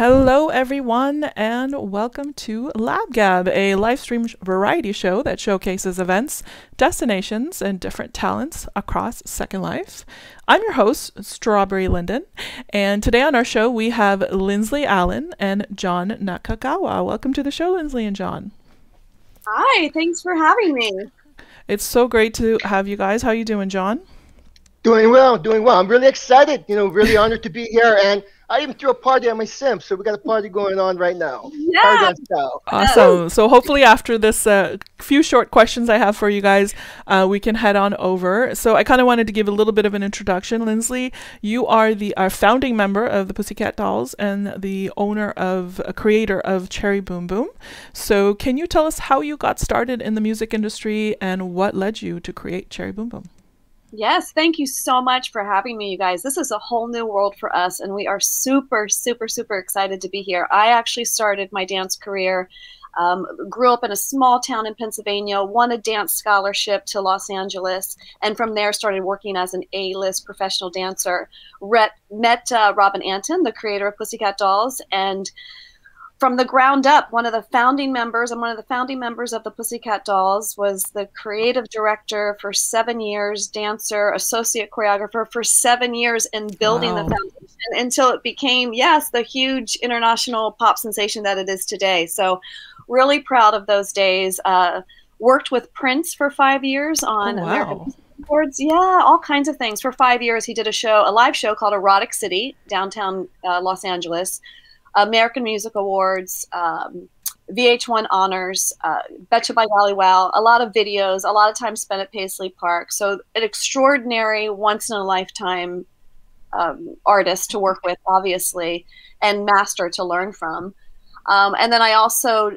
Hello, everyone, and welcome to LabGab, a live stream variety show that showcases events, destinations, and different talents across Second Life. I'm your host, Strawberry Linden, and today on our show we have Lindsley Allen and Jon Nakagawa. Welcome to the show, Lindsley and Jon. Hi, thanks for having me. It's so great to have you guys. How are you doing, Jon? Doing well, doing well. I'm really excited. You know, really honored to be here, and I even threw a party at my sim, so we got a party going on right now. Yeah. Awesome. So hopefully after this uh, few short questions I have for you guys, uh, we can head on over. So I kind of wanted to give a little bit of an introduction. Lindsley, you are the our founding member of the Pussycat Dolls and the owner of a creator of Cherry Boom Boom. So can you tell us how you got started in the music industry and what led you to create Cherry Boom Boom? Yes, thank you so much for having me, you guys. This is a whole new world for us, and we are super, super, super excited to be here. I actually started my dance career, um, grew up in a small town in Pennsylvania, won a dance scholarship to Los Angeles, and from there started working as an A-list professional dancer. Met uh, Robin Antin, the creator of Pussycat Dolls, and from the ground up, one of the founding members, and one of the founding members of the Pussycat Dolls, was the creative director for seven years, dancer, associate choreographer for seven years in building wow. the foundation until it became, yes, the huge international pop sensation that it is today. So, really proud of those days. Uh, worked with Prince for five years on oh, wow. American Awards. Yeah, all kinds of things. For five years, he did a show, a live show called Erotic City, downtown uh, Los Angeles American Music Awards, um, VH1 honors, uh, Betcha by Golly Wow, a lot of videos, a lot of time spent at Paisley Park. So an extraordinary, once in a lifetime um, artist to work with, obviously, and master to learn from. Um, and then I also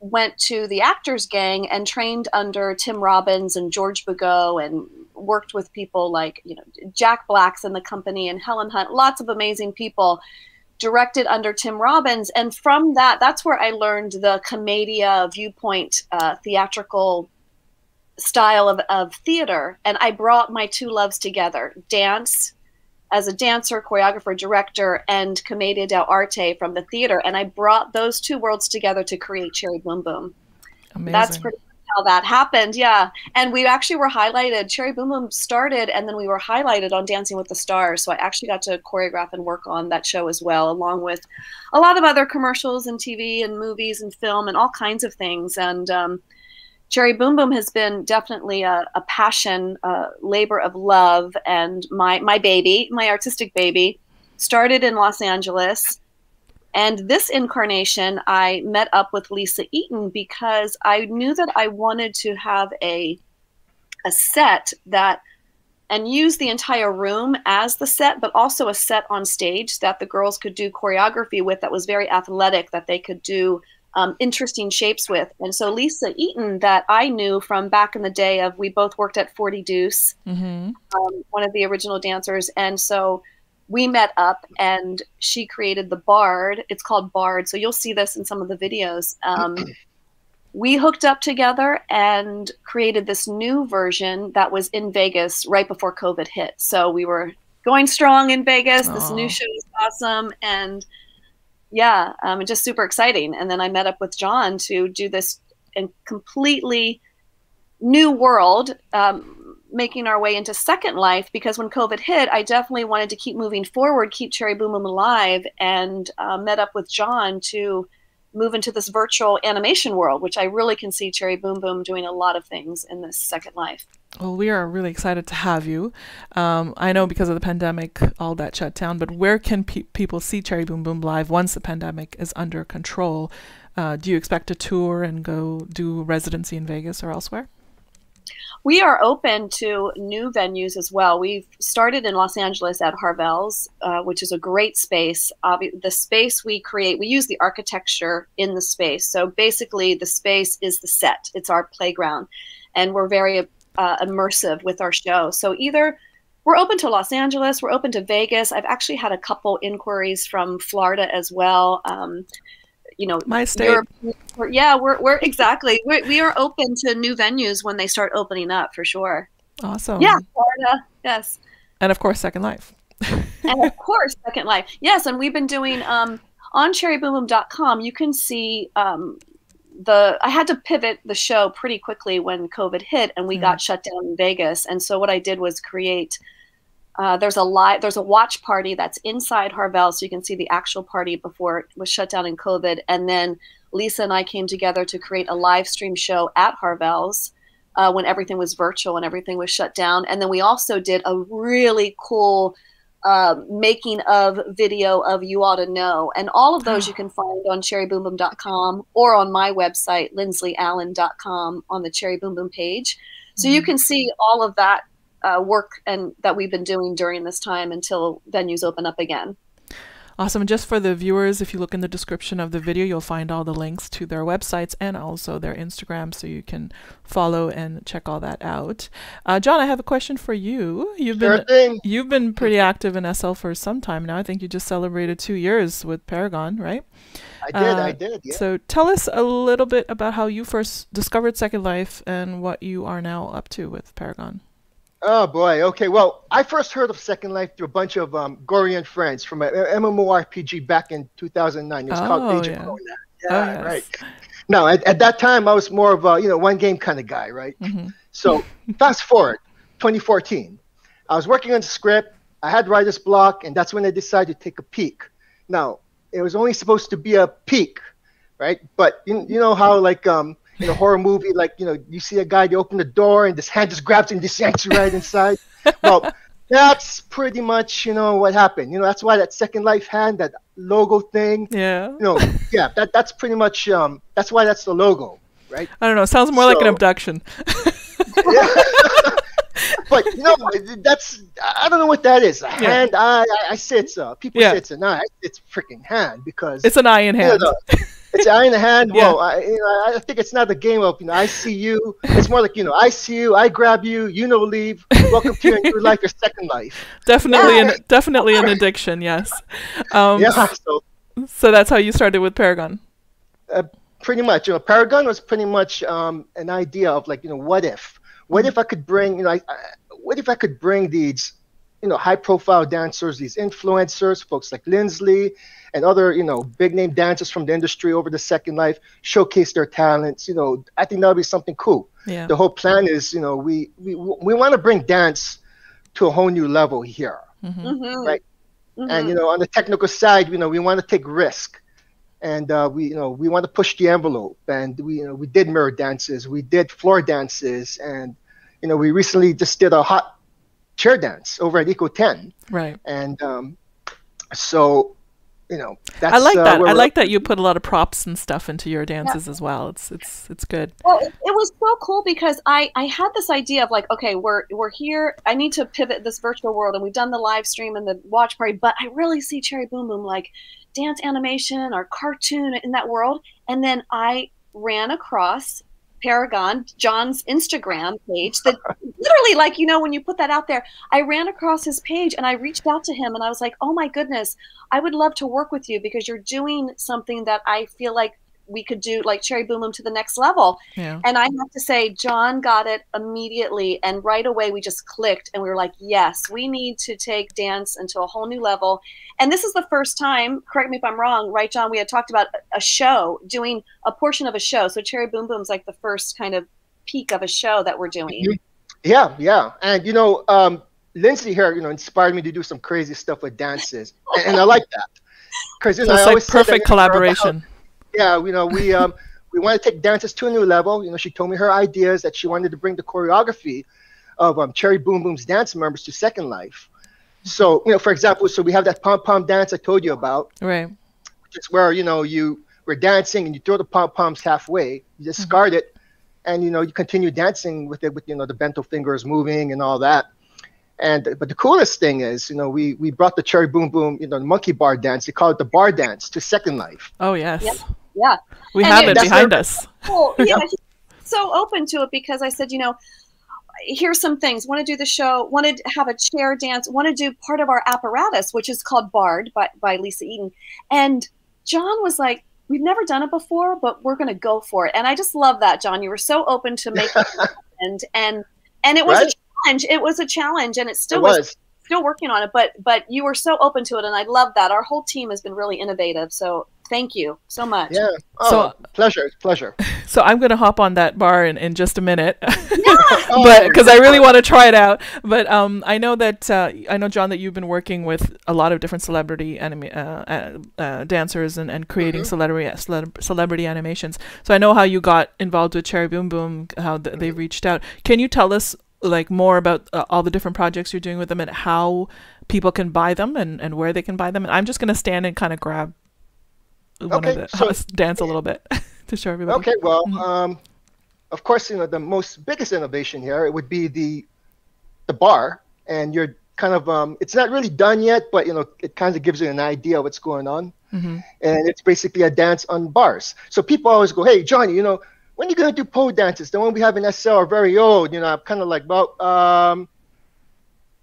went to the Actors Gang and trained under Tim Robbins and George Bigot and worked with people like you know Jack Black's in the company and Helen Hunt, lots of amazing people directed under Tim Robbins. And from that, that's where I learned the commedia viewpoint uh, theatrical style of, of theater. And I brought my two loves together dance as a dancer, choreographer, director, and commedia dell'arte from the theater. And I brought those two worlds together to create Cherry Boom Boom. Amazing. That's pretty how that happened. Yeah. And we actually were highlighted. Cherry Boom Boom started and then we were highlighted on Dancing with the Stars. So I actually got to choreograph and work on that show as well, along with a lot of other commercials and TV and movies and film and all kinds of things. And um, Cherry Boom Boom has been definitely a, a passion, a labor of love, and my, my baby, my artistic baby, started in Los Angeles and this incarnation, I met up with Lisa Eaton because I knew that I wanted to have a a set that and use the entire room as the set, but also a set on stage that the girls could do choreography with that was very athletic, that they could do um, interesting shapes with. And so Lisa Eaton, that I knew from back in the day of, we both worked at 40 Deuce, mm-hmm. um, one of the original dancers. And so we met up and she created the Bard. It's called Bard. So you'll see this in some of the videos. Um, we hooked up together and created this new version that was in Vegas right before COVID hit. So we were going strong in Vegas. Aww. This new show is awesome. And yeah, um, just super exciting. And then I met up with Jon to do this in completely new world. Um, making our way into Second Life because when COVID hit, I definitely wanted to keep moving forward, keep Cherry Boom Boom alive, and uh, met up with Jon to move into this virtual animation world, which I really can see Cherry Boom Boom doing a lot of things in this Second Life. Well, we are really excited to have you. Um, I know because of the pandemic, all that shut down, but where can pe people see Cherry Boom Boom live once the pandemic is under control? Uh, do you expect to tour and go do residency in Vegas or elsewhere? We are open to new venues as well. We've started in Los Angeles at Harvelle's, uh, which is a great space. the space we create, we use the architecture in the space. So basically, the space is the set, it's our playground. And we're very uh, immersive with our show. So either we're open to Los Angeles, we're open to Vegas. I've actually had a couple inquiries from Florida as well. Um, you know, my state. We're, yeah, we're, we're exactly. We're, we are open to new venues when they start opening up for sure. Awesome. Yeah, Florida. Yes. And of course, Second Life. and of course, Second Life. Yes, and we've been doing. Um, on cherryboomboom.com, you can see um, the. I had to pivot the show pretty quickly when COVID hit and we Mm. got shut down in Vegas. And so what I did was create. Uh, there's a live, there's a watch party that's inside Harvelle, so you can see the actual party before it was shut down in COVID. And then Lisa and I came together to create a live stream show at Harvelle's uh, when everything was virtual and everything was shut down. And then we also did a really cool uh, making of video of You Ought to Know. And all of those you can find on cherryboomboom.com or on my website, lindsleyallen.com, on the Cherry Boom Boom page. So you Mhm. can see all of that uh, work and that we've been doing during this time until venues open up again. Awesome. Just for the viewers, if you look in the description of the video, you'll find all the links to their websites and also their Instagram so you can follow and check all that out. Uh, Jon, I have a question for you. You've Sure been thing. you've been pretty active in SL for some time now. I think you just celebrated two years with Paragon, right? I did. Uh, I did. Yeah. So tell us a little bit about how you first discovered Second Life and what you are now up to with Paragon. Oh boy. Okay. Well, I first heard of Second Life through a bunch of um, Gorean friends from an MMORPG back in 2009. It was Oh, called Age yeah. of Conan. Oh, Yeah, yes. right. No, at, at that time I was more of a you know one game kind of guy, right? hmm So fast forward, 2014, I was working on the script. I had writer's block, and that's when I decided to take a peek. Now it was only supposed to be a peek, right? But you, you know how like um in a horror movie, like you know you see a guy, you open the door, and this hand just grabs and just yanks you right inside. well, that's pretty much you know what happened. You know that's why that Second Life hand, that logo thing, Yeah. you know, yeah, that that's pretty much um that's why that's the logo, right? I don't know. Sounds more like an So- abduction. but you know that's I don't know what that is. A hand, I, I I say it's a people Yeah. say it's an eye. It's freaking hand because It's an eye in you know, hand. It's eye in the hand. Yeah. Well, I, you know, I think it's not the game of you know I see you. It's more like you know I see you, I grab you, you know leave. Welcome to your new life, your second life. Definitely Yeah. an definitely an addiction. Yes. Um, Yeah, so So that's how you started with Paragon. pretty much you know Paragon was pretty much um, an idea of like you know what if what if I could bring you know I, I, what if I could bring these you know high profile dancers these influencers folks like Lindsley and other you know big name dancers from the industry over the second life showcase their talents you know I think that would be something cool Yeah. the whole plan is you know we we, we want to bring dance to a whole new level here hmm Mhm. Right. Mhm. and you know on the technical side you know we want to take risk and uh, we you know we want to push the envelope and we you know we did mirror dances we did floor dances and you know we recently just did a hot chair dance over at Equal 10 Right. and um, so you know that's I like uh, that. where I like that you put a lot of props and stuff into your dances as well. It's it's it's good. Well, it, it was so cool because I I had this idea of like, okay, we're we're here. I need to pivot this virtual world, and we've done the live stream and the watch party, but I really see Cherry Boom Boom like dance animation or cartoon in that world. And then I ran across Paragon, Jon's Instagram page that literally like you know when you put that out there, I ran across his page and I reached out to him and I was like, "Oh my goodness, I would love to work with you because you're doing something that I feel like we could do like Cherry Boom Boom to the next level." Yeah. And I have to say, Jon got it immediately. And right away, we just clicked and we were like, yes, we need to take dance into a whole new level. And this is the first time, correct me if I'm wrong, right, Jon? We had talked about a show, doing a portion of a show. So Cherry Boom Boom's like the first kind of peak of a show that we're doing. Yeah yeah and you know um, Lindsay here you know inspired me to do some crazy stuff with dances and, and I like that because you So know, it's I like perfect you about- collaboration. yeah, you know, we um we want to take dances to a new level. You know, she told me her ideas that she wanted to bring the choreography of um, Cherry Boom Boom's dance members to Second Life. So, you know, for example, so we have that pom pom dance I told you about, Right. which is where you know you we're dancing and you throw the pom poms halfway, you discard it, and you know you continue dancing with it with you know the bento fingers moving and all that. And but the coolest thing is, you know, we we brought the Cherry Boom Boom, you know, the monkey bar dance. They call it the bar dance to Second Life. Oh yes. Yep. Yeah. We And have it- it behind us. Well, yeah, so open to it because I said, you know, here's some things. Want to do the show? Want to have a chair dance? Want to do part of our apparatus, which is called Bard by, by Lisa Eden. And Jon was like, we've never done it before, but we're going to go for it. And I just love that, Jon. You were so open to making it and and and it was Right? a challenge. It was a challenge, and it still It was. was. Still working on it, but but you were so open to it, and I love that. Our whole team has been really innovative. So thank you so much. Yeah. Oh, So- pleasure, pleasure. So I'm gonna hop on that bar in, in just a minute, Oh, but because I really want to try it out. But um, I know that uh, I know Jon that you've been working with a lot of different celebrity anima- uh, uh, uh, dancers and, and creating celebrity celeb- celebrity animations. So I know how you got involved with Cherry Boom Boom, how th- they reached out. Can you tell us like more about uh, all the different projects you're doing with them and how people can buy them and, and where they can buy them? And I'm just gonna stand and kind of grab one Okay, of the so- dance a little bit to show everybody. Okay, well, Mhm. um, of course, you know the most biggest innovation here it would be the the bar, and you're kind of um, it's not really done yet, but you know it kind of gives you an idea of what's going on, hmm and it's basically a dance on bars. So people always go, "Hey, Johnny, you know when are you gonna do pole dances? The one we have in SL are very old." You know, I'm kind of like, well, um,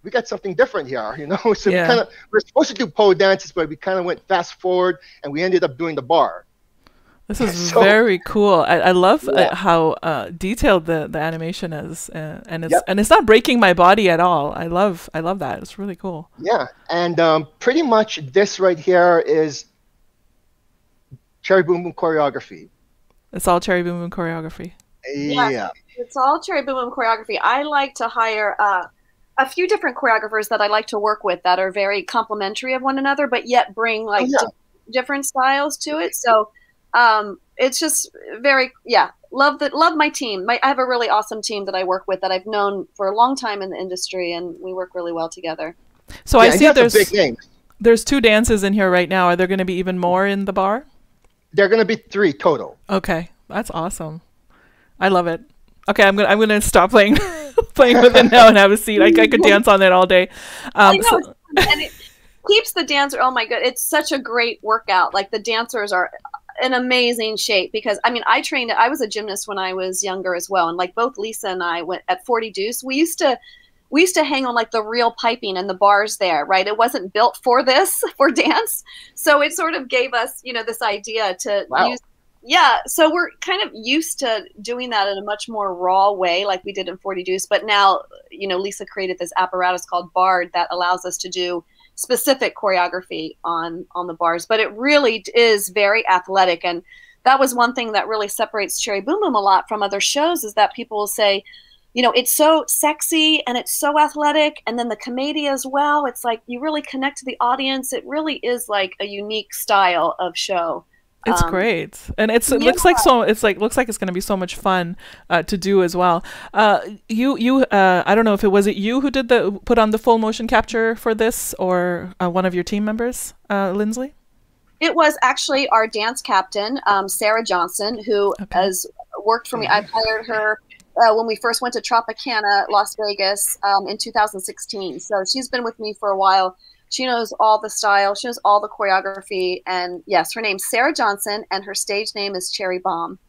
we got something different here, you know. So Yeah. we kind of we're supposed to do pole dances, but we kind of went fast forward, and we ended up doing the bar. This is So- very cool. I, I love Yeah. uh, how uh, detailed the, the animation is, uh, and it's Yep. and it's not breaking my body at all. I love I love that. It's really cool. Yeah, and um, pretty much this right here is Cherry Boom Boom choreography. It's all Cherry Boom Boom choreography. Yeah. Yeah, It's all Cherry Boom Boom choreography. I like to hire uh, a few different choreographers that I like to work with that are very complementary of one another, but yet bring like Oh, yeah. di- different styles to it. So um, it's just very yeah. Love that. Love my team. My, I have a really awesome team that I work with that I've known for a long time in the industry, and we work really well together. So yeah, I see have the there's big there's two dances in here right now. Are there going to be even more in the bar? They're gonna be three total. Okay, that's awesome. I love it. Okay, I'm gonna I'm gonna stop playing playing with it now and have a seat. I, I could dance on it all day. I Um, know, so- and it keeps the dancer. Oh my god, it's such a great workout. Like the dancers are in amazing shape because I mean I trained. I was a gymnast when I was younger as well, and like both Lisa and I went at Forty Deuce. We used to. We used to hang on like the real piping and the bars there, right? It wasn't built for this, for dance. So it sort of gave us, you know, this idea to Wow. use yeah, so we're kind of used to doing that in a much more raw way, like we did in 40 Deuce. But now, you know, Lisa created this apparatus called Bard that allows us to do specific choreography on on the bars. But it really is very athletic, and that was one thing that really separates Cherry Boom Boom a lot from other shows is that people will say, you know, it's so sexy and it's so athletic, and then the comedy as well. It's like you really connect to the audience. It really is like a unique style of show. It's Um, great, and it's it looks like so. It's like looks like it's going to be so much fun uh, to do as well. Uh, you you uh, I don't know if it was it you who did the put on the full motion capture for this or uh, one of your team members, uh, Lindsley. It was actually our dance captain, um, Sarah Johnson, who Okay. has worked for me. I've hired her uh, when we first went to Tropicana, Las Vegas, um, in 2016. So she's been with me for a while. She knows all the style, she knows all the choreography, and yes, her name's Sarah Johnson, and her stage name is Cherry Bomb.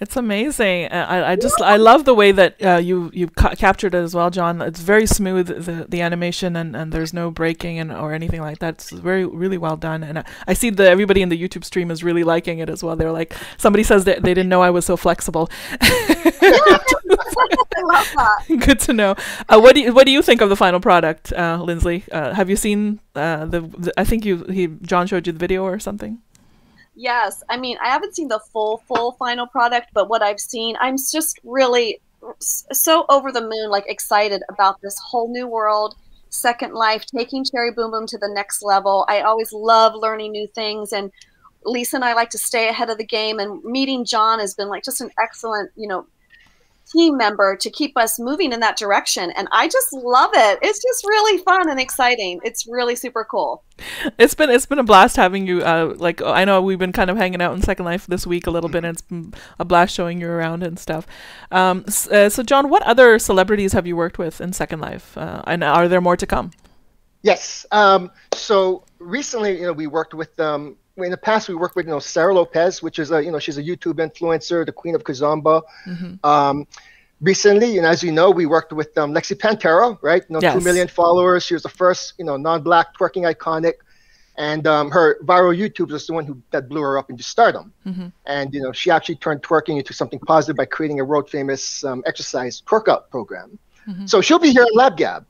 It's amazing. Uh, I, I just I love the way that uh, you you ca- captured it as well, Jon. It's very smooth the the animation and, and there's no breaking and or anything like that. It's very really well done. And I, I see that everybody in the YouTube stream is really liking it as well. They're like somebody says that they didn't know I was so flexible. I love that. Good to know. Uh, what do you what do you think of the final product, uh, Lindsley? Uh, have you seen uh, the, the? I think you he Jon showed you the video or something. Yes, I mean, I haven't seen the full, full final product, but what I've seen, I'm just really so over the moon, like excited about this whole new world, Second Life, taking Cherry Boom Boom to the next level. I always love learning new things, and Lisa and I like to stay ahead of the game. And meeting Jon has been like just an excellent, you know, team member to keep us moving in that direction. And I just love it. It's just really fun and exciting. It's really super cool. It's been it's been a blast having you. Uh, like I know we've been kind of hanging out in Second Life this week a little bit. and It's been a blast showing you around and stuff. Um, uh, so Jon, what other celebrities have you worked with in Second Life? Uh, and are there more to come? Yes. Um, so recently, you know, we worked with um, in the past we worked with you know Sarah Lopez, which is a you know she's a YouTube influencer, the Queen of Kazamba. Mhm. Um, recently, and as you know, we worked with um, Lexy Panterra, right? You know, Yes. two million followers. She was the first you know non-black twerking iconic, and um, her viral YouTube was the one who that blew her up into stardom. Mhm. And you know, she actually turned twerking into something positive by creating a world famous um, exercise twerk out program. Mhm. So she'll be here in LabGab.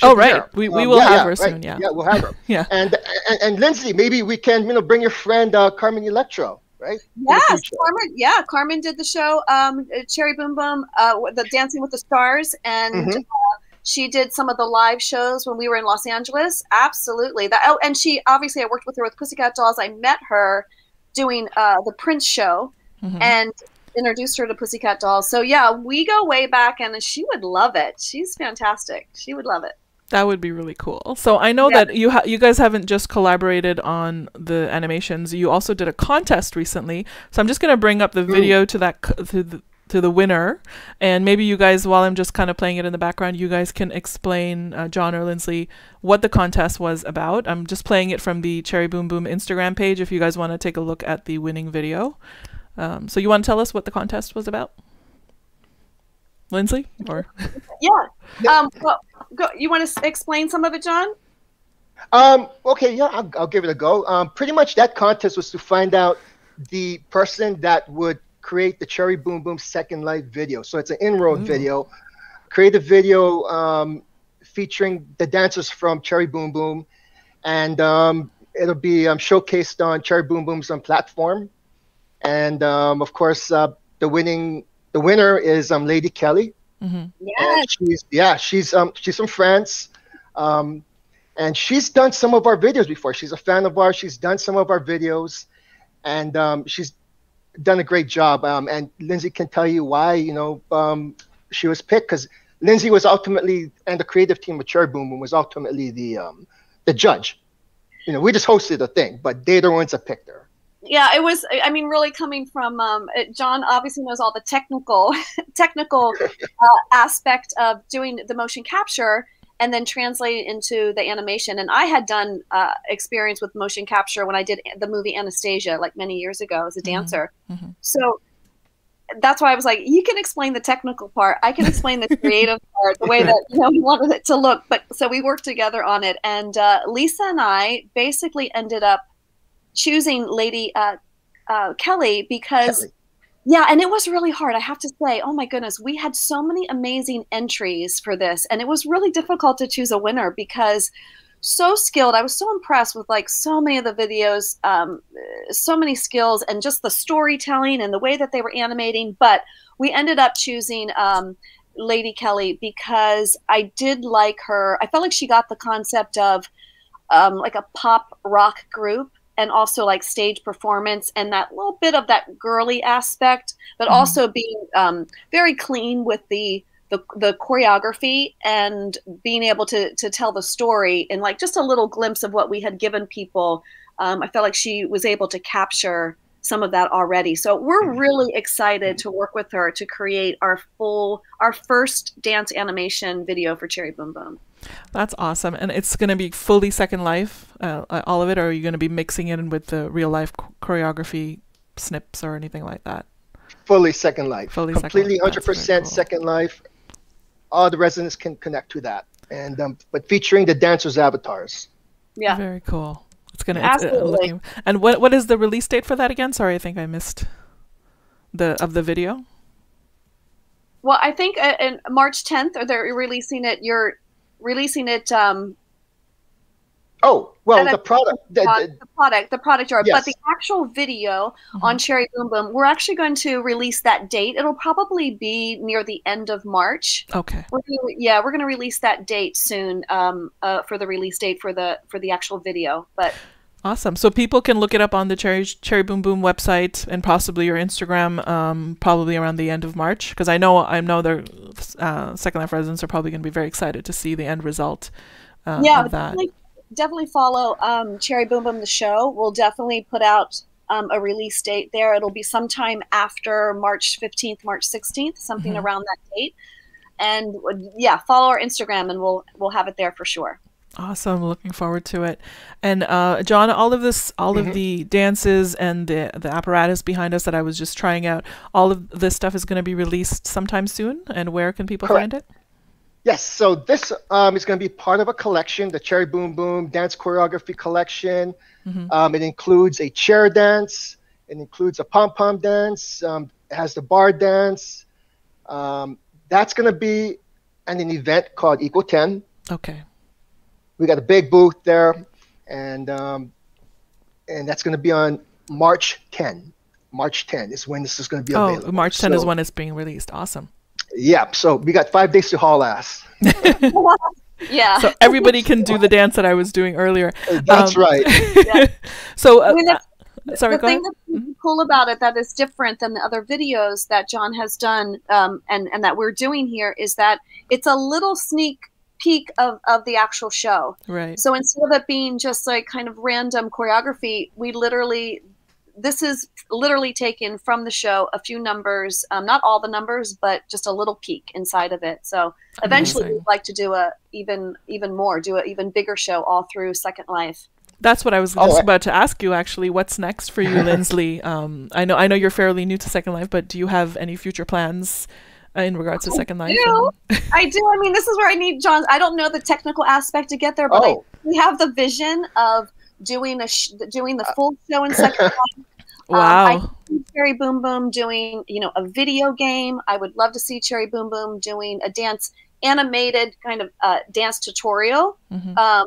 Oh right, we, we um, will yeah, have her right. soon. Yeah, yeah, we'll have her. yeah, and, and and Lindsay, maybe we can you know bring your friend uh, Carmen Electra, right? Yes, Carmen. Yeah, Carmen did the show um, Cherry Boom Boom, uh, the Dancing with the Stars, and mm-hmm. uh, she did some of the live shows when we were in Los Angeles. Absolutely, that. Oh, and she obviously I worked with her with Pussycat Dolls. I met her doing uh, the Prince show, mm-hmm. and introduced her to Pussycat Dolls. So yeah, we go way back, and she would love it. She's fantastic. She would love it. That would be really cool. So I know yeah. that you ha- you guys haven't just collaborated on the animations. You also did a contest recently. So I'm just gonna bring up the mm. video to that co- to the to the winner, and maybe you guys, while I'm just kind of playing it in the background, you guys can explain, uh, Jon or Lindsley, what the contest was about. I'm just playing it from the Cherry Boom Boom Instagram page. If you guys want to take a look at the winning video. Um, so you want to tell us what the contest was about, Lindsley, or yeah? Um, well, go, you want to explain some of it, Jon? Um, okay, yeah, I'll, I'll give it a go. Um, pretty much that contest was to find out the person that would create the Cherry Boom Boom Second Life video. So it's an inroad Ooh. video. Create a video um, featuring the dancers from Cherry Boom Boom, and um, it'll be um, showcased on Cherry Boom Boom's on um, platform and um, of course uh, the winning the winner is um, Lady Kelly. Mm-hmm. Yeah, she's yeah she's um she's from France, um, and she's done some of our videos before. She's a fan of ours. She's done some of our videos, and um, she's done a great job. Um, and Lindsay can tell you why you know um, she was picked because Lindsay was ultimately and the creative team of Cherry Boom Boom was ultimately the um, the judge. You know, we just hosted the thing, but they're the ones that picked her yeah it was i mean really coming from um, jon obviously knows all the technical technical uh, aspect of doing the motion capture and then translate into the animation. And i had done uh, experience with motion capture when i did the movie anastasia like many years ago as a mm-hmm. dancer. Mm-hmm. so that's why i was like you can explain the technical part. I can explain the creative part the way that you know you wanted it to look. But so we worked together on it. And uh, lisa and i basically ended up choosing Lady uh, uh, Kelly because. Kelly. Yeah, and it was really hard. I have to say, oh my goodness, we had so many amazing entries for this, and it was really difficult to choose a winner because so skilled. I was so impressed with like so many of the videos, um, so many skills, and just the storytelling and the way that they were animating. But we ended up choosing um, Lady Kelly because I did like her. I felt like she got the concept of um, like a pop rock group and also like stage performance and that little bit of that girly aspect, but mm-hmm. also being um, very clean with the, the the choreography and being able to to tell the story and like just a little glimpse of what we had given people. Um, I felt like she was able to capture some of that already. So we're mm-hmm. really excited to work with her to create our full, our first dance animation video for Cherry Boom Boom. That's awesome. And it's going to be fully Second Life, uh, uh, all of it, or are you going to be mixing it in with the real life choreography snips or anything like that? Fully Second Life. Fully Completely second, 100% cool. Second Life. All the residents can connect to that. And um, but featuring the dancers' avatars. Yeah. Very cool. It's gonna uh, Absolutely. Uh, and what what is the release date for that again? Sorry, I think I missed the of the video. Well, I think uh, in March 10th, or they're releasing it. You're releasing it. Um, oh well, the product, the, the, the, product, the product art, yes. but the actual video mm-hmm. on Cherry Boom Boom, we're actually going to release that date. It'll probably be near the end of March. Okay. We're gonna, yeah, we're going to release that date soon um, uh, for the release date for the for the actual video, but. Awesome. So people can look it up on the Cherry Cherry Boom Boom website and possibly your Instagram, um, probably around the end of March, because I know I know their uh, Second Life residents are probably going to be very excited to see the end result. Uh, yeah, definitely, definitely, follow um, Cherry Boom Boom the show. We'll definitely put out um, a release date there. It'll be sometime after March fifteenth, March sixteenth, something mm-hmm. around that date. And yeah, follow our Instagram, and we'll we'll have it there for sure. Awesome. Looking forward to it. And uh, Jon, all of this, all mm-hmm. of the dances and the, the apparatus behind us that I was just trying out, all of this stuff is going to be released sometime soon. And where can people Correct. find it? Yes. So this um, is going to be part of a collection, the Cherry Boom Boom Dance Choreography Collection. Mm-hmm. Um, it includes a chair dance. It includes a pom pom dance. Um, it has the bar dance. Um, that's going to be an, an event called Equal 10 Okay. We got a big booth there, and um, and that's going to be on March 10. March 10 is when this is going to be Oh, available. March 10 is when it's being released. Awesome. Yeah, so we got five days to haul ass. Yeah. So everybody can do the dance that I was doing earlier. That's Um, right. So, uh, I mean, that's- uh, sorry, the thing ahead. Mm-hmm. that's cool about it that is different than the other videos that Jon has done um, and and that we're doing here is that it's a little sneak peek of of the actual show. Right. So instead of it being just like kind of random choreography, we literally this is literally taken from the show a few numbers, um, not all the numbers, but just a little peek inside of it. So eventually, Amazing. we'd like to do a even even more, do an even bigger show all through Second Life. That's what I was Oh, just about to ask you. Actually, what's next for you, Lindsley? Um, I know, I know you're fairly new to Second Life, but do you have any future plans in regards to Second Life? do. I do. I mean, this is where I need Jon. I don't know the technical aspect to get there, but Oh. I, we have the vision of doing a sh- doing the full show in second. Life. Wow. I see Cherry Boom Boom doing, you know, a video game. I would love to see Cherry Boom Boom doing a dance animated kind of uh, dance tutorial. Mhm. Um,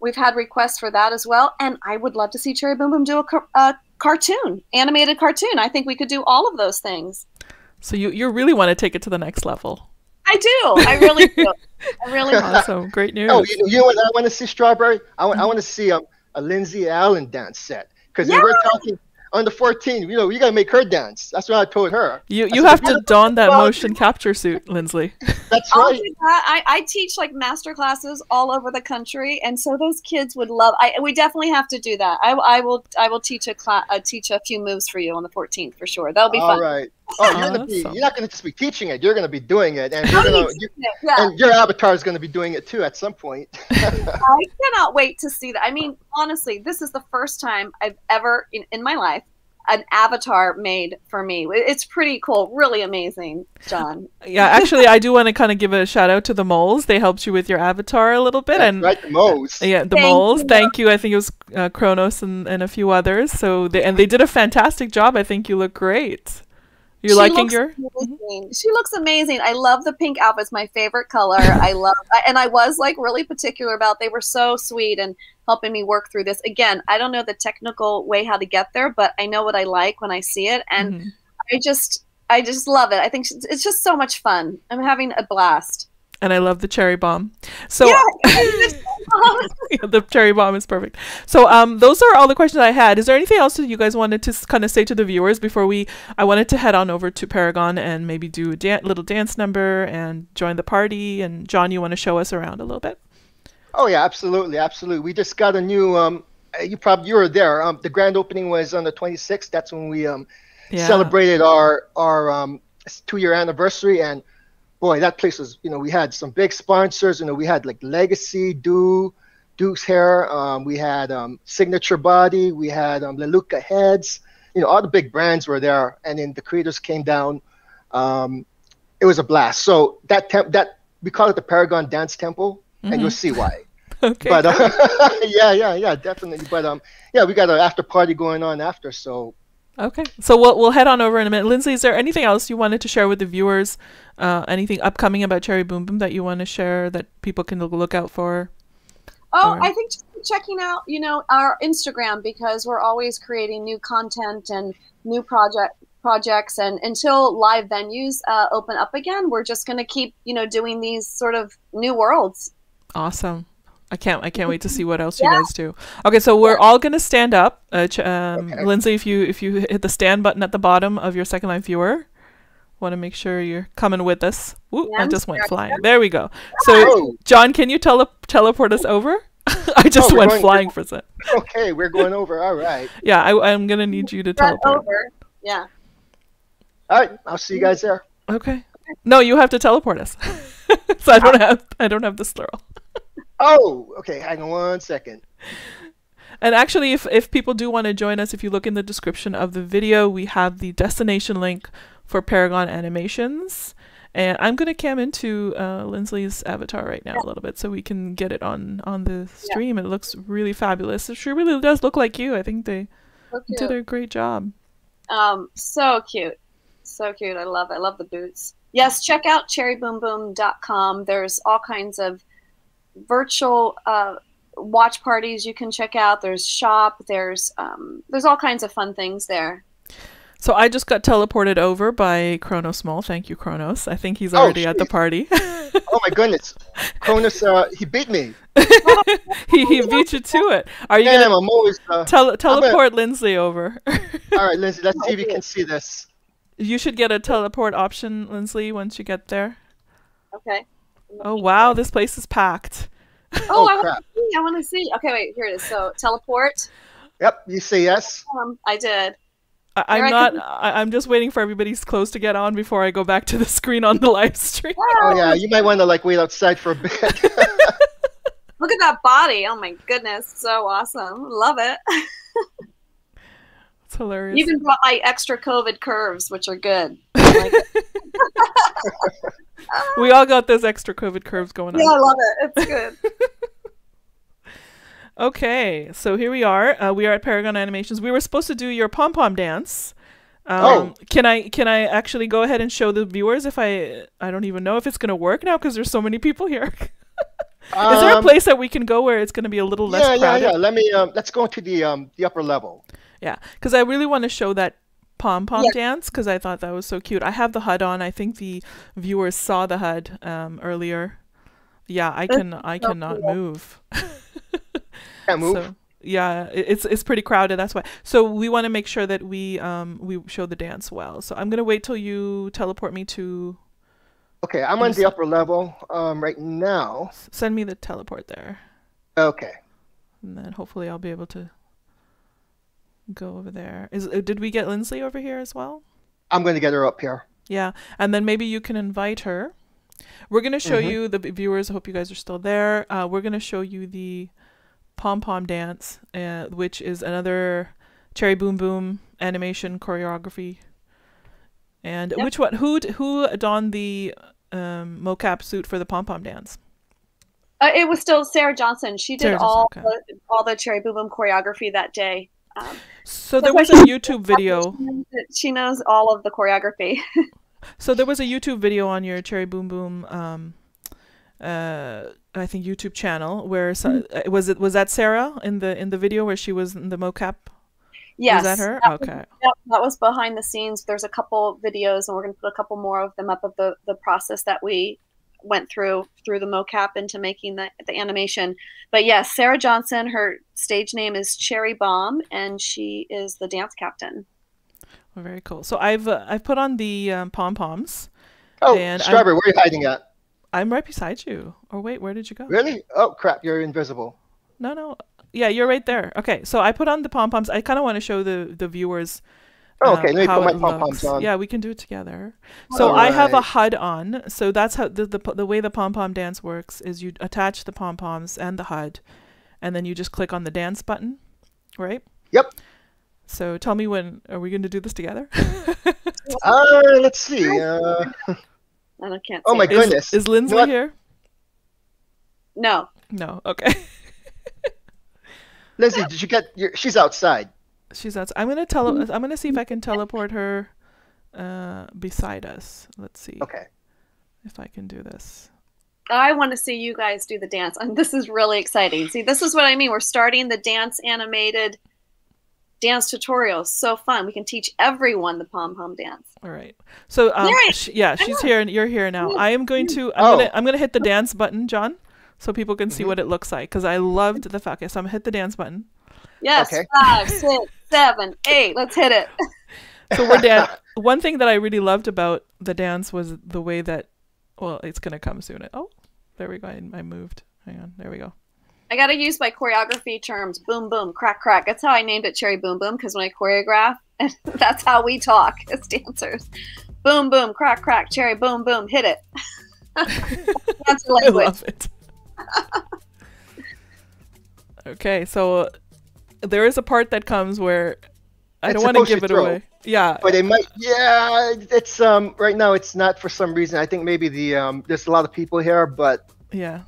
we've had requests for that as well, and I would love to see Cherry Boom Boom do a, car- a cartoon, animated cartoon. I think we could do all of those things. So you you really want to take it to the next level? I do. I really do. I really do. Awesome, great news. Oh, you, you know what I want to see, Strawberry? I want, I want to see um, a Lindsay Allen dance set. Because Yeah. we're talking on the 14th, you know, you got to make her dance. That's what I told her. you you said, have to don that well- motion capture suit, Lindsley. That's I'll right. that. I, I teach like master classes all over the country, and so those kids would love. I we definitely have to do that. I, I will I will teach a class uh, teach a few moves for you on the 14th for sure. That'll be All fun. right. Oh, you're, gonna be, you're not going to just be teaching it. You're going to be doing it. And, you're gonna, you, yeah, and your avatar is going to be doing it too at some point. I cannot wait to see that. I mean, honestly, this is the first time I've ever in, in my life an avatar made for me. It's pretty cool, really amazing, Jon. Yeah, actually, I do want to kind of give a shout out to the moles. They helped you with your avatar a little bit, and right, the Mo's. Yeah, the Thank moles. you. Thank you. I think it was uh, Kronos and, and a few others. So they and they did a fantastic job. I think you look great. You She liking your? amazing. She looks amazing. I love the pink outfit. It's my favorite color. I love, and I was like really particular about. They were so sweet and helping me work through this. Again, I don't know the technical way how to get there, but I know what I like when I see it, and Mhm. I just, I just love it. I think it's just so much fun. I'm having a blast. And I love the cherry bomb. So yeah, the cherry bomb is perfect. So um, those are all the questions I had. Is there anything else that you guys wanted to kind of say to the viewers before we? I wanted to head on over to Paragon and maybe do a dan- little dance number and join the party. And Jon, you want to show us around a little bit? Oh yeah, absolutely, absolutely. We just got a new. Um, uh, you probably you were there. Um, the grand opening was on the 26th. That's when we um Yeah. celebrated our our um two year anniversary and boy that place was you know we had some big sponsors you know we had like legacy do duke's hair um, we had um, signature body we had um, LeLutka heads you know all the big brands were there and then the creators came down. Um, it was a blast. So that temp that we call it the paragon dance temple and you'll see why. Okay. but uh, yeah yeah yeah definitely. But um yeah we got an after party going on after so Okay, so we'll we'll head on over in a minute. Lindsay, is there anything else you wanted to share with the viewers? Uh, anything upcoming about Cherry Boom Boom that you want to share that people can look out for? Oh, Or- I think just checking out, you know, our Instagram because we're always creating new content and new project projects and until live venues uh, open up again, we're just going to keep, you know, doing these sort of new worlds. Awesome. I can't I can't wait to see what else Yeah. you guys do. Okay, so we're all gonna stand up. Uh, ch- um, Okay. Lindsay, if you if you hit the stand button at the bottom of your Second Life viewer, want to make sure you're coming with us. Whoop, Yeah, I just went flying. There we go. So, Oh. Jon, can you tele- teleport us over? I just we're went going- flying for a sec. okay we're going over all right Yeah, I, I'm gonna need you to teleport. over. Yeah. All right, I'll see you guys there. Okay. No, you have to teleport us. so I don't have I don't have the slurl. Oh, okay. Hang on one second. And actually, if, if people do want to join us, if you look in the description of the video, we have the destination link for Paragon Animations. And I'm going to cam into uh, Lindsley's avatar right now a little bit so we can get it on, on the stream. It looks really fabulous. She really does look like you. I think they So did a great job. Um, so cute. So cute. I love. I love the boots. Yes, check out cherryboomboom.com. There's all kinds of virtual uh, watch parties you can check out. There's shop. There's um, there's all kinds of fun things there. So I just got teleported over by Kronos Mole. Thank you, Kronos. I think he's Oh, already at the party. Oh my goodness, Kronos, uh, he beat me. he, he beat you to it. Are you Damn, gonna I'm always. Uh, tele- teleport Lindsley over? all right, Lindsay, let's see if you can see this. you should get a teleport option, Lindsley, once you get there. Okay. Oh wow, this place is packed. Oh, Oh, I want crap. to see. I want to see. Okay, wait. Here it is. So teleport. Yep, you see yes. Um, I did. I- I'm Here, I not. I- I'm just waiting for everybody's clothes to get on before I go back to the screen on the live stream. Oh yeah, you might want to like wait outside for a bit. Look at that body. Oh my goodness, so awesome. Love it. It's hilarious. Even brought my extra COVID curves, which are good. I like it. We all got those extra COVID curves going on. yeah, I love it. It's good. Okay, so here we are. Uh, we are at Paragon Animations. We were supposed to do your pom pom dance. Um, Oh. Can I can I actually go ahead and show the viewers if I I don't even know if it's gonna work now because there's so many people here. Is there a Um, place that we can go where it's gonna be a little less Yeah, yeah, crowded? yeah. Let me. Um, let's go to the um the upper level. Yeah, because I really want to show that pom pom Yeah. dance because I thought that was so cute. I have the HUD on. I think the viewers saw the HUD um, earlier. Yeah, I That's can I so cannot cool. move. Can't move. So yeah, it's it's pretty crowded. That's why. So we want to make sure that we um we show the dance well. So I'm gonna wait till you teleport me to Okay, I'm on the upper level um, right now. send me the teleport there, Okay. and then hopefully I'll be able to go over there. Is uh, did we get Lindsley over here as well? I'm going to get her up here. Yeah, and then maybe you can invite her. We're gonna show Mhm. you the viewers. I hope you guys are still there. Uh, we're gonna show you the pom pom dance, uh, which is another cherry boom boom animation choreography. And Yep. which one? Who who donned the um, mocap suit for the pom pom dance? Uh, it was still Sarah Johnson. She did Sarah Johnson, all okay. the, all the Cherry Boom Boom choreography that day. Um, So there was a YouTube video. She knows, it- she knows all of the choreography. So there was a YouTube video on your Cherry Boom Boom, um, uh, I think YouTube channel where sa- Mm-hmm. uh, was it was that Sarah in the in the video where she was in the mocap? yes, Was that her? was- okay. Yep, that was behind the scenes. There's a couple videos, and we're going to put a couple more of them up of the the process that we went through through the mocap into making the the animation. But yes, Sarah Johnson. Her stage name is Cherry Bomb, and she is the dance captain. Oh, very cool. So I've uh, I've put on the um, pom poms. Oh, And I'm- Strawberry, where are you hiding at? I'm right beside you. Or wait, where did you go? Really? Oh, crap, you're invisible. No, no. Yeah, you're right there. Okay, so I put on the pom poms. I kind of want to show the the viewers. Oh, um, okay, let me how put my it pom-poms on. Yeah, we can do it together. So I have a HUD on. So that's how the the, the way the pom pom dance works is you attach the pom poms and the HUD, and then you just click on the dance button, right? Yep. So tell me when are we going to do this together? Uh, let's see. Uh, And I can't. Oh my it. is, goodness. is Lindsay What? here? No, No. Okay. Lindsay, did you get your? She's outside. She's outside. I'm gonna tele- I'm gonna see if I can teleport her uh, beside us. Let's see Okay. if I can do this. I want to see you guys do the dance, and this is really exciting. See, this is what I mean. We're starting the dance animated dance tutorials. So fun. We can teach everyone the pom pom dance. All right. So um, There it- sh- yeah, she's here and you're here now. I am going to. I'm Oh. gonna. I'm gonna hit the dance button, Jon, so people can see Mhm. what it looks like. Because I loved the fact. Okay, so I'm gonna hit the dance button. Yes, Okay. five, six, seven, eight. Let's hit it. So we're dan- One thing that I really loved about the dance was the way that. Well, it's gonna come soon. Oh, there we go. I, I moved. Hang on. There we go. I got to use my choreography terms. Boom, boom, crack, crack. That's how I named it Cherry Boom Boom because when I choreograph, that's how we talk as dancers. Boom, boom, crack, crack, cherry, boom, boom, hit it. That's your I love it. okay, so there is a part that comes where I It's don't want to give it throw. away. Yeah, But it might. Yeah, it's um. Right now, it's not for some reason. I think maybe the um. There's a lot of people here, but yeah.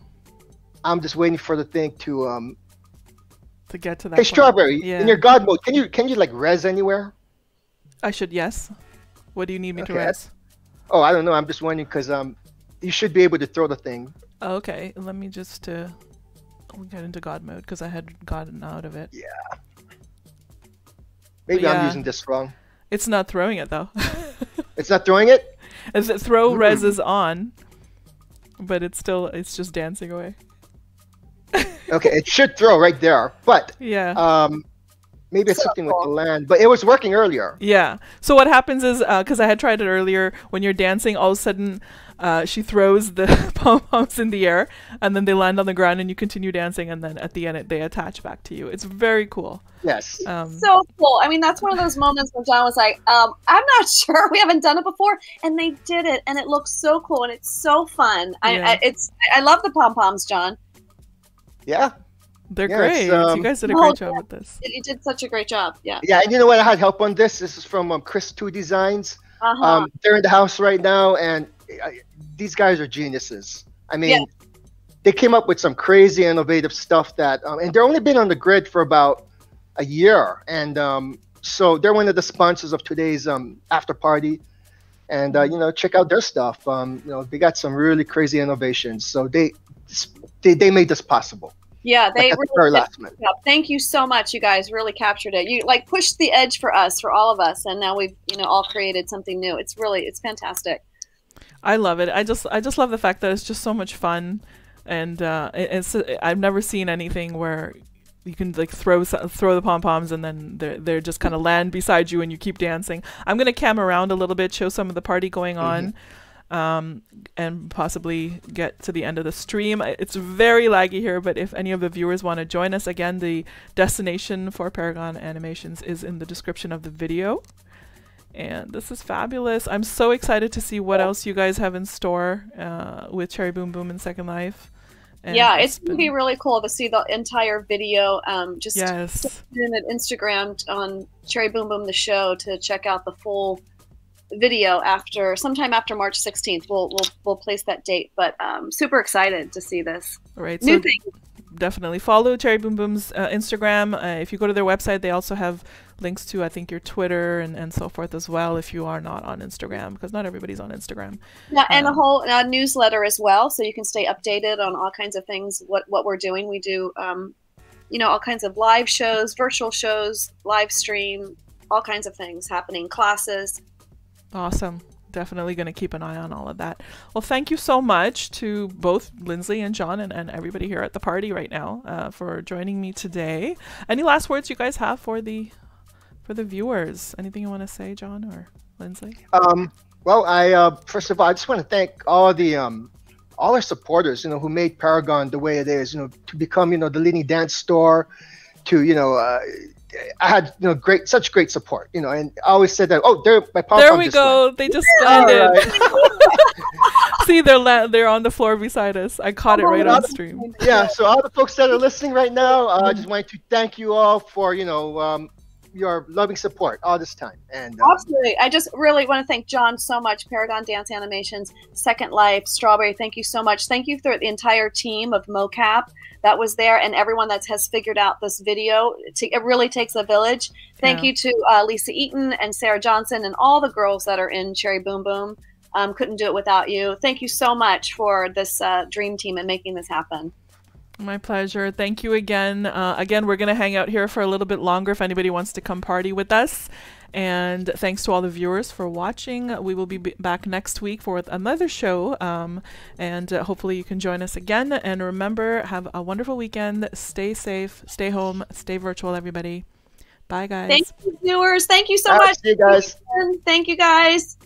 I'm just waiting for the thing to um. To get to that. Hey, part. Strawberry, Yeah. in your God mode, can you can you like res anywhere? I should yes. What do you need me to Okay, res? Oh, I don't know. I'm just wondering because um, you should be able to throw the thing. Okay, let me just uh, get into God mode because I had gotten out of it. Yeah. Maybe Yeah. I'm using this wrong. It's not throwing it though. It's not throwing it. As it throw Mm. res is on, but it's still it's just dancing away. Okay, it should throw right there, but Yeah. um, maybe it's So something with the land. But it was working earlier. Yeah. So what happens is, because I had tried it earlier, when you're dancing, all of a sudden, uh, she throws the pom poms in the air, and then they land on the ground, and you continue dancing, and then at the end, it, they attach back to you. It's very cool. Yes. Um, so cool. I mean, that's one of those moments where Jon was like, um, I'm not sure. We haven't done it before. And they did it. And it looks so cool. And it's so fun. I, Yeah. I, it's, I love the pom poms, Jon. Yeah. They're Yeah, great. um, you guys did a great job with this. You did such a great job. Yeah. Yeah, and you know what? I had help on this. This is from um, Chris Two Designs. Uh-huh. Um, they're in the house right now, and uh, these guys are geniuses. I mean, Yeah. they came up with some crazy innovative stuff that, um, and they're only been on the grid for about a year, and um, so they're one of the sponsors of today's um, after party. And uh, you know, check out their stuff. Um, you know, they got some really crazy innovations. So they they, they made this possible. Yeah. They Like really very last minute. Yeah, thank you so much. You guys really captured it. You like pushed the edge for us, for all of us, and now we've you know all created something new. It's really it's fantastic. I love it. I just I just love the fact that it's just so much fun, and uh, it- it's I've never seen anything where you can like throw s- throw the pom poms and then they're they're just kind of land beside you and you keep dancing. I'm gonna cam around a little bit, show some of the party going on. Um, and possibly get to the end of the stream. It's very laggy here, but if any of the viewers want to join us, again, the destination for Paragon Animations is in the description of the video. And this is fabulous. I'm so excited to see what else you guys have in store uh, with Cherry Boom Boom and Second Life. And yeah, it's gonna be really cool to see the entire video. Um, just yes, in an Instagram on Cherry Boom Boom the show to check out the full video after sometime after March 16th. We'll we'll we'll place that date, but um, super excited to see this right. new So thing. definitely follow Cherry Boom Boom's uh, Instagram. Uh, if you go to their website, they also have links to I think your Twitter and, and so forth as well. If you are not on Instagram, because not everybody's on Instagram. Yeah, and a Um, whole uh, newsletter as well, so you can stay updated on all kinds of things. What what we're doing, we do, um, you know, all kinds of live shows, virtual shows, live stream, all kinds of things happening, classes. Awesome. Definitely going to keep an eye on all of that. Well, thank you so much to both Lindsley and Jon and, and everybody here at the party right now uh, for joining me today. Any last words you guys have for the for the viewers? Anything you want to say, Jon or Lindsley? Um, well, I uh, first of all, I just want to thank all the um, all our supporters, you know, who made Paragon the way it is, you know, to become, you know, the leading dance store, to, you know, uh, I had, you know, great, such great support, you know, and I always said that, oh, there, my pom there we just go. They just went. Landed. right. See, they're la- they're on the floor beside us. I caught it Oh, right on stream. yeah. So all the folks that are listening right now, uh, I just wanted to thank you all for, you know, um, your loving support all this time. And uh, Absolutely. I just really want to thank Jon so much, Paragon Dance Animations, Second Life, Strawberry. Thank you so much. Thank you for the entire team of MoCap that was there and everyone that has figured out this video. It it really takes a village. Thank Yeah. you to uh, Lisa Eaton and Sarah Johnson and all the girls that are in Cherry Boom Boom. Um, couldn't do it without you. Thank you so much for this uh, dream team and making this happen. My pleasure. Thank you again. Uh, again, we're going to hang out here for a little bit longer if anybody wants to come party with us. And thanks to all the viewers for watching. We will be back next week for another show. Um, and uh, hopefully you can join us again. And remember, have a wonderful weekend. Stay safe, stay home, stay virtual, everybody. Bye, guys. Thank you, viewers. Thank you so all right, much. see you guys. Thank you, guys.